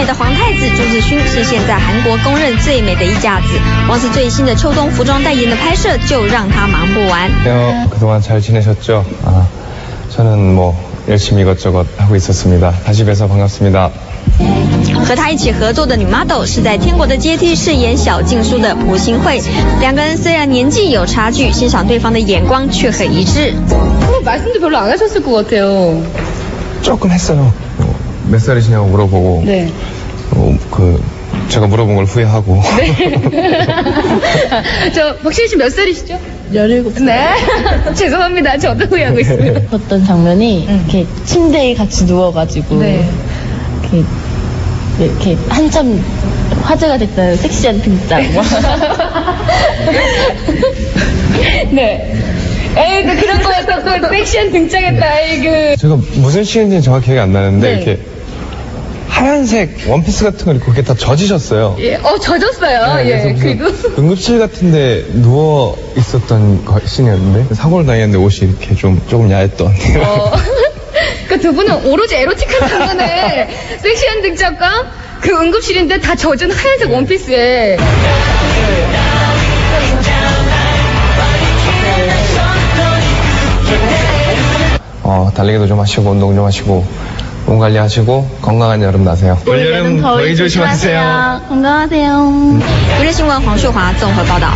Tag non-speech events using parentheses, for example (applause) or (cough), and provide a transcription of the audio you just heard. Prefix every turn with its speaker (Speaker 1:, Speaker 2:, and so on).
Speaker 1: 美的皇太子朱志勋是现在韩国公认最美的一架子。光是最新的秋冬服装代言的拍摄就让他忙不完。
Speaker 2: 안녕하세요. 그동안 잘 지내셨죠? 아, 저는 뭐 열심히 이것저것 하고 있었습니다. 다시 뵈서 반갑습니다.
Speaker 1: 和他一起合作的女 model 是在《天国的阶梯》饰演小静书的朴信惠。两个人虽然年纪有差距，欣赏对方的眼光却很一致。
Speaker 3: 어, 말씀도 별로 안 하셨을 것 같아요.
Speaker 2: 조금 했어요. 어, 몇 살이시냐고 물어보고
Speaker 3: 네.
Speaker 2: 어, 그 제가 물어본 걸 후회하고 (laughs) (laughs)
Speaker 3: 저 박시희 씨몇 살이시죠?
Speaker 4: 17살.
Speaker 3: 네. (laughs) 죄송합니다. 저도 후회하고 있어요.
Speaker 4: 어떤 장면이 이렇게 침대에 같이 누워가지고
Speaker 3: 네.
Speaker 4: 이렇게, 이렇게 한참 화제가 됐던 섹시한 등장.
Speaker 3: 네. 에이, 그 그런 거에서 또 섹시한 등장했다. 에이, 그.
Speaker 2: 제가 무슨 시인지는 정확히 기억이 안 나는데
Speaker 3: 네.
Speaker 2: 이렇게 하얀색 원피스 같은 걸 입고 이렇게 다 젖으셨어요.
Speaker 3: 예, 어, 젖었어요.
Speaker 2: 네,
Speaker 3: 예, 그리고.
Speaker 2: 응급실 같은데 누워 있었던 거- 씬이었는데 사고를 당했는데 옷이 이렇게 좀 조금 야했던.
Speaker 3: 어. (laughs) 그두 분은 오로지 에로틱한 장면에 섹시한 등장과 그 응급실인데 다 젖은 하얀색 원피스에.
Speaker 2: 어, 달리기도 좀 하시고 운동 좀 하시고 몸 관리하시고 건강한 여름 나세요. 올여름 더위 조심하세요.
Speaker 4: 건강하세요.
Speaker 1: 娱乐新闻黄秀华综合报道。